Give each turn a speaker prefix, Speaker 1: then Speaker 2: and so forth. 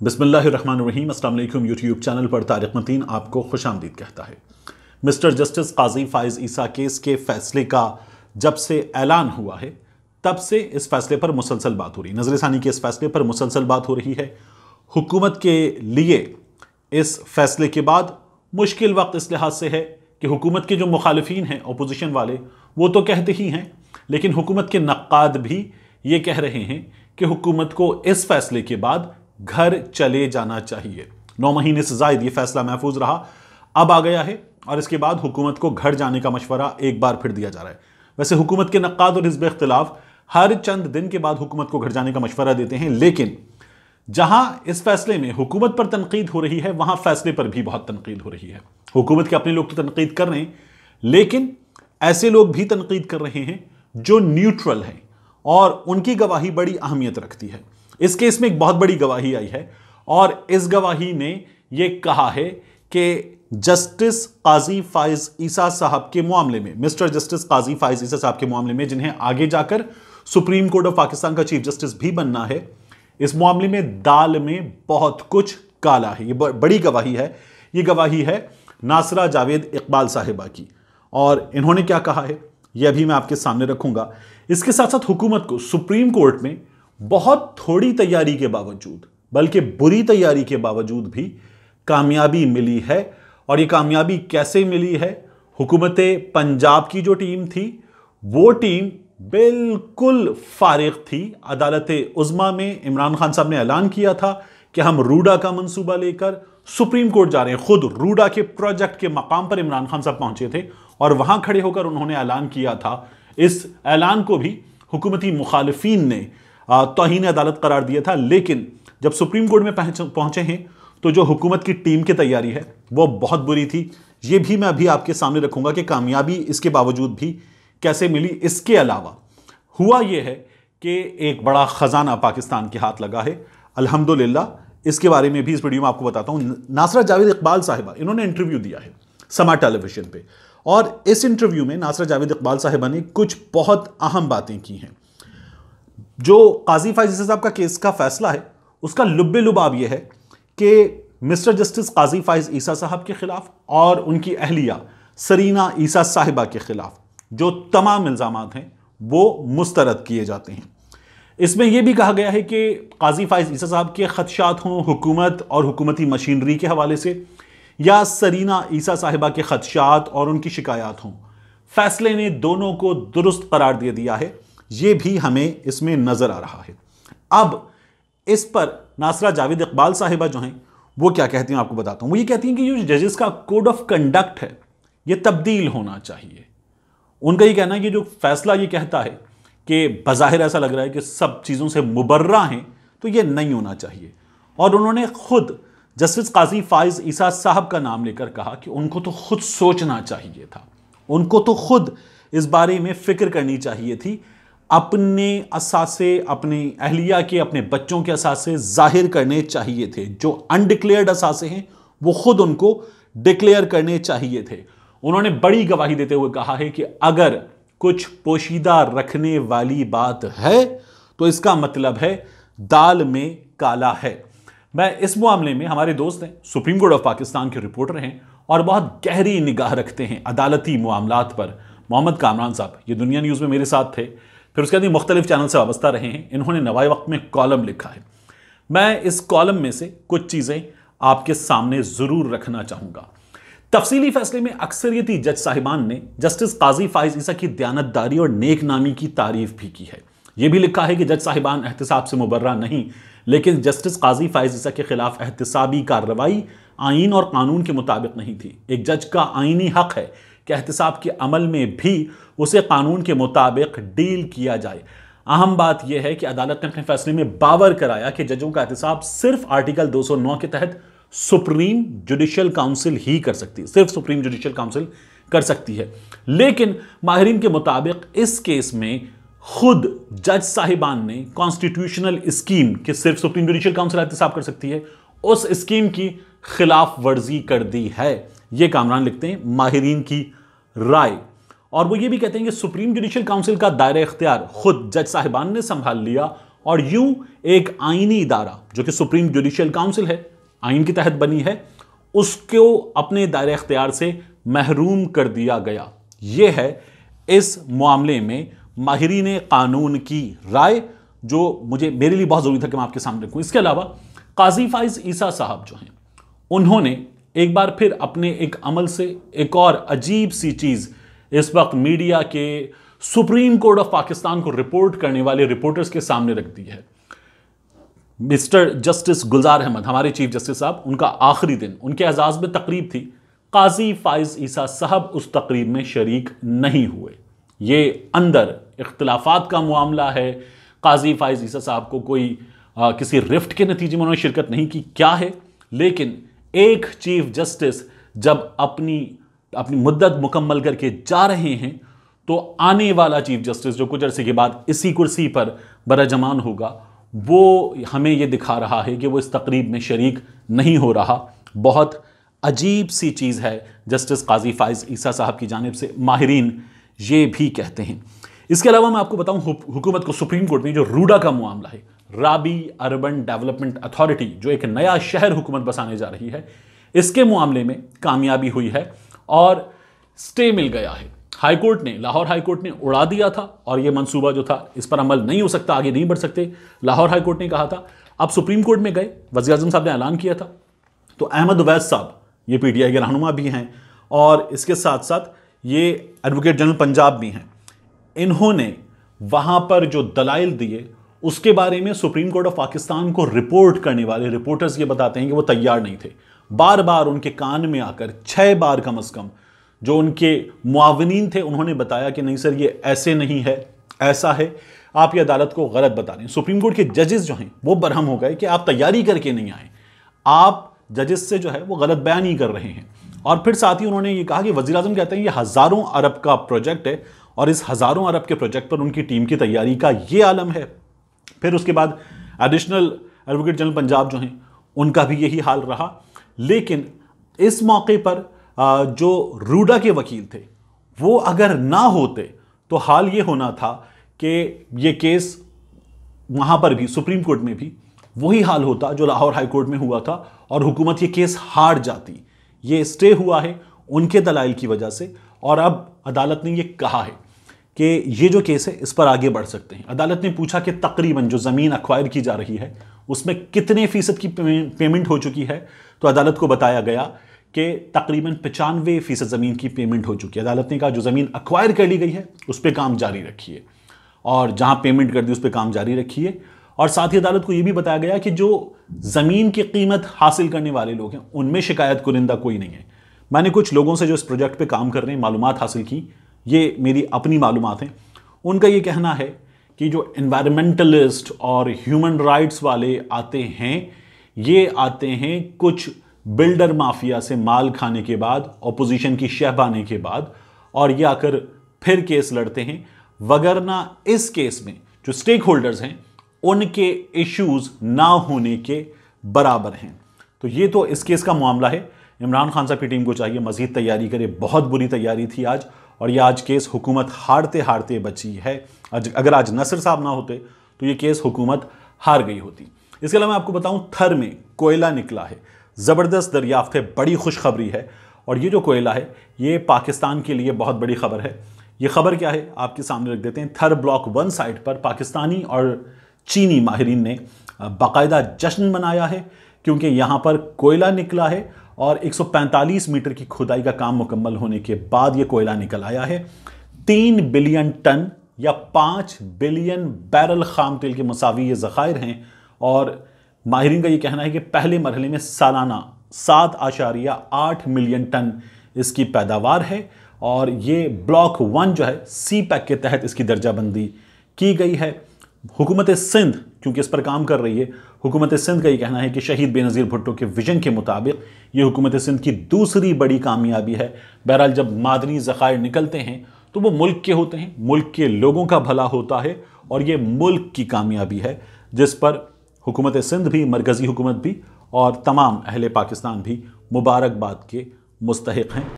Speaker 1: अस्सलाम वालेकुम YouTube channel पर तारिक मतीन आपको खुश आमदीद कहता है। Mister justice Qazi Faez Isa case के फैसले का जब से ऐलान हुआ है, तब से इस फैसले पर मुसलसल बात हो रही है। नजरसानी के इस फैसले पर मुसलसल बात हो रही है। हुकूमत के लिए इस फैसले के बाद मुश्किल वक्त इस लिहाज से है कि हुकूमत के जो मुखालफी हैं अपोजिशन वाले, वो तो कहते ही हैं, लेकिन हुकूमत के नक्काद भी ये कह रहे हैं कि हुकूमत को इस फैसले के बाद घर चले जाना चाहिए। नौ महीने से जायद ये फैसला महफूज रहा। अब आ गया है और इसके बाद हुकूमत को घर जाने का मशवरा एक बार फिर दिया जा रहा है। वैसे हुकूमत के नक्काद और हिजब इख्तलाफ हर चंद दिन के बाद हुकूमत को घर जाने का मशवरा देते हैं, लेकिन जहाँ इस फैसले में हुकूमत पर तनकीद हो रही है, वहाँ फैसले पर भी बहुत तनकीद हो रही है। हुकूमत के अपने लोग तो तनकीद कर रहे हैं, लेकिन ऐसे लोग भी तनकीद कर रहे हैं जो न्यूट्रल हैं और उनकी गवाही बड़ी अहमियत रखती है। इस केस में एक बहुत बड़ी गवाही आई है और इस गवाही ने यह कहा है कि जस्टिस काजी फाइज ईसा साहब के मामले में, मिस्टर जस्टिस काजी फाइज ईसा साहब के मामले में, जिन्हें आगे जाकर सुप्रीम कोर्ट ऑफ़ पाकिस्तान का चीफ जस्टिस भी बनना है, इस मामले में दाल में बहुत कुछ काला है। ये बड़ी गवाही है। ये गवाही है नासरा जावेद इकबाल साहिबा की। और इन्होंने क्या कहा है? ये अभी मैं आपके सामने रखूँगा। इसके साथ साथ हुकूमत को सुप्रीम कोर्ट में बहुत थोड़ी तैयारी के बावजूद, बल्कि बुरी तैयारी के बावजूद भी कामयाबी मिली है। और ये कामयाबी कैसे मिली है? हुकूमत पंजाब की जो टीम थी, वो टीम बिल्कुल फारिग थी। अदालत उज़मा में इमरान खान साहब ने ऐलान किया था कि हम रूडा का मंसूबा लेकर सुप्रीम कोर्ट जा रहे हैं। खुद रूडा के प्रोजेक्ट के मकाम पर इमरान खान साहब पहुँचे थे और वहाँ खड़े होकर उन्होंने ऐलान किया था। इस ऐलान को भी हुकूमती मुखालफी ने तोहन अदालत करार दिया था, लेकिन जब सुप्रीम कोर्ट में पहुँचे हैं तो जो हुकूमत की टीम की तैयारी है, वो बहुत बुरी थी। ये भी मैं अभी आपके सामने रखूँगा कि कामयाबी इसके बावजूद भी कैसे मिली। इसके अलावा हुआ यह है कि एक बड़ा ख़जाना पाकिस्तान के हाथ लगा है। अल्हम्दुलिल्लाह, इसके बारे में भी इस वीडियो में आपको बताता हूँ। नासरा जावेद इकबाल साहिबा, इन्होंने इंटरव्यू दिया है समा टेलीविज़न पे। और इस इंटरव्यू में नासरा जावेद इकबाल साहिबा ने कुछ बहुत अहम बातें की हैं। जो काजी फाइज साहब का केस का फैसला है, उसका लुब्बे लुबाब यह है कि मिस्टर जस्टिस काजी फाइज ईसा साहब के खिलाफ और उनकी अहलिया सरीना ईसा साहिबा के खिलाफ जो तमाम इल्ज़ाम हैं, वो मुस्तरद किए जाते हैं। इसमें यह भी कहा गया है कि काजी फाइज ईसा साहब के खदशात हों हुकूमत और हुकूमती मशीनरी के हवाले से, या सरीना ईसा साहिबा के खदशात और उनकी शिकायत हों, फैसले ने दोनों को दुरुस्त करार दे दिया है। ये भी हमें इसमें नज़र आ रहा है। अब इस पर नासरा जावेद इकबाल साहिबा जो हैं, वो क्या कहती हैं, आपको बताता हूँ। वो ये कहती हैं कि जो जजेस का कोड ऑफ़ कंडक्ट है, ये तब्दील होना चाहिए। उनका ये कहना है कि जो फैसला ये कहता है कि बज़ाहिर ऐसा लग रहा है कि सब चीज़ों से मुबर्रा हैं तो ये नहीं होना चाहिए। और उन्होंने खुद जस्टिस काजी फाइज ईसा साहब का नाम लेकर कहा कि उनको तो खुद सोचना चाहिए था। उनको तो खुद इस बारे में फ़िक्र करनी चाहिए थी अपने असासे, अपनी अहलिया के, अपने बच्चों के असासे ज़ाहिर करने चाहिए थे। जो अनडिक्लेयर्ड असासे हैं, वो खुद उनको डिक्लेयर करने चाहिए थे। उन्होंने बड़ी गवाही देते हुए कहा है कि अगर कुछ पोशीदा रखने वाली बात है तो इसका मतलब है दाल में काला है। मैं इस मामले में हमारे दोस्त हैं, सुप्रीम कोर्ट ऑफ़ पाकिस्तान के रिपोर्टर हैं और बहुत गहरी निगाह रखते हैं अदालती मामलात पर। मोहम्मद कामरान साहब, ये दुनिया न्यूज़ में मेरे साथ थे। फिर उसके बाद मुख्तलिफ़ चैनल से वाबस्ता रहे हैं। इन्होंने नवाए वक्त में कॉलम लिखा है। मैं इस कॉलम में से कुछ चीज़ें आपके सामने ज़रूर रखना चाहूँगा। तफसीली फैसले में अक्सरियती जज साहिबान ने जस्टिस काजी फाइज ईसा की दयानतदारी और नेक नामी की तारीफ़ भी की है। यह भी लिखा है कि जज साहिबान एहतसाब से मुबर्रा नहीं, लेकिन जस्टिस काजी फाइज ईसा के खिलाफ एहतसाबी कार्रवाई आइन और कानून के मुताबिक नहीं थी। एक जज का आइनी हक है कि एहतसाब के अमल में भी उसे कानून के मुताबिक डील किया जाए। अहम बात यह है कि अदालत ने अपने फैसले में बावर कराया कि जजों का एहतसाब सिर्फ़ आर्टिकल 209 के तहत सुप्रीम जुडिशियल काउंसिल ही कर सकती है सिर्फ़ सुप्रीम जुडिशियल काउंसिल कर सकती है। लेकिन माहरीन के मुताबिक इस केस में खुद जज साहिबान ने कॉन्स्टिट्यूशनल स्कीम कि सिर्फ़ सुप्रीम जुडिशियल काउंसिल एहतसाब कर सकती है, उस स्कीम की खिलाफ वर्जी कर दी है। ये कामरान लिखते हैं, माहरीन की राय। और वो ये भी कहते हैं कि सुप्रीम जुडिशियल काउंसिल का दायरा इख्तियार खुद जज साहिबान ने संभाल लिया और यूँ एक आईनी इदारा, जो कि सुप्रीम जुडिशियल काउंसिल है आइन के तहत बनी है, उसको अपने दायरे अख्तियार से महरूम कर दिया गया। यह है इस मामले में माहरीन कानून की राय, जो मुझे, मेरे लिए बहुत ज़रूरी था कि मैं आपके सामने रखूँ। इसके अलावा काजी फाइज ईसा साहब जो हैं, उन्होंने एक बार फिर अपने एक अमल से एक और अजीब सी चीज़ इस वक्त मीडिया के सुप्रीम कोर्ट ऑफ़ पाकिस्तान को रिपोर्ट करने वाले रिपोर्टर्स के सामने रख दी है। मिस्टर जस्टिस गुलजार अहमद हमारे चीफ जस्टिस साहब उनका आखिरी दिन उनके एजाज में तकरीब थी। काजी फाइज ईसा साहब उस तकरीब में शरीक नहीं हुए। ये अंदर इख्तलाफात का मामला है। काजी फाइज ईसा साहब को कोई आ, किसी रिफ्ट के नतीजे में उन्होंने शिरकत नहीं की। क्या है? लेकिन एक चीफ जस्टिस जब अपनी अपनी मुद्दत मुकम्मल करके जा रहे हैं तो आने वाला चीफ जस्टिस, जो कुछ अरसे के बाद इसी कुर्सी पर बरजमान होगा, वो हमें ये दिखा रहा है कि वो इस तकरीब में शरीक नहीं हो रहा। बहुत अजीब सी चीज़ है, जस्टिस काजी फाइज ईसा साहब की जानब से माहरीन ये भी कहते हैं। इसके अलावा मैं आपको बताऊँ हुकूमत को सुप्रीम कोर्ट में जो रूडा का मामला है राबी अर्बन डेवलपमेंट अथॉरिटी, जो एक नया शहर हुकूमत बसाने जा रही है, इसके मामले में कामयाबी हुई है और स्टे मिल गया है। हाईकोर्ट ने, लाहौर हाईकोर्ट ने उड़ा दिया था और यह मंसूबा जो था, इस पर अमल नहीं हो सकता, आगे नहीं बढ़ सकते। लाहौर हाईकोर्ट ने कहा था, अब सुप्रीम कोर्ट में गए वजी अजम साहब ने ऐलान किया था। तो अहमद उवैद साहब, ये पीटीआई के रहनुमा भी हैं और इसके साथ साथ ये एडवोकेट जनरल पंजाब भी हैं। इन्होंने वहाँ पर जो दलाइल दिए उसके बारे में सुप्रीम कोर्ट ऑफ़ पाकिस्तान को रिपोर्ट करने वाले रिपोर्टर्स ये बताते हैं कि वो तैयार नहीं थे। बार बार उनके कान में आकर, छह बार कम अज कम, जो उनके मुआवनीन थे, उन्होंने बताया कि नहीं, सर, ये ऐसे नहीं है, ऐसा है। आप ये अदालत को गलत बता रहे हैं। सुप्रीम कोर्ट के जजेस जो हैं, वो बरहम हो गए कि आप तैयारी करके नहीं आए। आप जजेस से जो है, वो गलत बयान ही कर रहे हैं। और फिर साथ ही उन्होंने ये कहा कि वजी अजम कहते हैं, ये हज़ारों अरब का प्रोजेक्ट है और इस हज़ारों अरब के प्रोजेक्ट पर उनकी टीम की तैयारी का ये आलम है। फिर उसके बाद एडिशनल एडवोकेट जनरल पंजाब जो हैं, उनका भी यही हाल रहा। लेकिन इस मौके पर जो रूडा के वकील थे, वो अगर ना होते तो हाल ये होना था कि ये केस वहाँ पर भी, सुप्रीम कोर्ट में भी, वही हाल होता जो लाहौर हाई कोर्ट में हुआ था, और हुकूमत ये केस हार जाती। ये स्टे हुआ है उनके दलाइल की वजह से, और अब अदालत ने ये कहा है। कि ये जो केस है, इस पर आगे बढ़ सकते हैं। अदालत ने पूछा कि तकरीबन जो ज़मीन अक्वायर की जा रही है, उसमें कितने फ़ीसद की पेमेंट हो चुकी है? तो अदालत को बताया गया कि तकरीबन पचानवे फ़ीसद ज़मीन की पेमेंट हो चुकी है। अदालत ने कहा, जो ज़मीन अक्वायर कर ली गई है, उस पर काम जारी रखिए। और जहाँ पेमेंट कर दी, उस पर काम जारी रखिए। और साथ ही अदालत को ये भी बताया गया कि जो ज़मीन की कीमत हासिल करने वाले लोग हैं, उनमें शिकायत कुरिंदा कोई नहीं है। मैंने कुछ लोगों से जो इस प्रोजेक्ट पे काम कर रहे हैं मालूम हासिल की ये मेरी अपनी मालूम हैं। उनका ये कहना है कि जो इन्वायरमेंटलिस्ट और ह्यूमन राइट्स वाले आते हैं, ये आते हैं कुछ बिल्डर माफिया से माल खाने के बाद अपोजिशन की शह पाने के बाद, और ये आकर फिर केस लड़ते हैं। वगरना इस केस में जो स्टेक होल्डर्स हैं, उनके इश्यूज़ ना होने के बराबर हैं। तो ये तो इस केस का मामला है। इमरान खान साहब की टीम को चाहिए मजीद तैयारी करे। बहुत बुरी तैयारी थी आज। और ये आज केस हुकूमत हारते हारते बची है। अगर आज नसर साहब ना होते तो ये केस हुकूमत हार गई होती। इसके अलावा मैं आपको बताऊँ, थर में कोयला निकला है। ज़बरदस्त दरियाफ्त है, बड़ी खुशखबरी है। और ये जो कोयला है, ये पाकिस्तान के लिए बहुत बड़ी खबर है। ये खबर क्या है? आपके सामने रख देते हैं। थर ब्लॉक वन साइड पर पाकिस्तानी और चीनी माहरीन ने बाकायदा जश्न मनाया है, क्योंकि यहाँ पर कोयला निकला है और 145 मीटर की खुदाई का काम मुकम्मल होने के बाद ये कोयला निकल आया है। तीन बिलियन टन या पाँच बिलियन बैरल खाम तेल के मसावी ये ज़खायर हैं और माहरीन का ये कहना है कि पहले मरहले में सालाना सात आशारिया आठ मिलियन टन इसकी पैदावार है और ये ब्लॉक वन जो है, सी पैक के तहत इसकी दर्जाबंदी की गई है। हुकूमत सिंध, क्योंकि इस पर काम कर रही है, हुकूमत सिंध का ये कहना है कि शहीद बेनज़ीर भुट्टो के विजन के मुताबिक ये हुकूमत सिंध की दूसरी बड़ी कामयाबी है। बहरहाल जब मादनी ज़खायर निकलते हैं तो वो मुल्क के होते हैं, मुल्क के लोगों का भला होता है और ये मुल्क की कामयाबी है, जिस पर हुकूमत सिंध भी, मरकज़ी हुकूमत भी और तमाम अहल पाकिस्तान भी मुबारकबाद के मुस्तक हैं।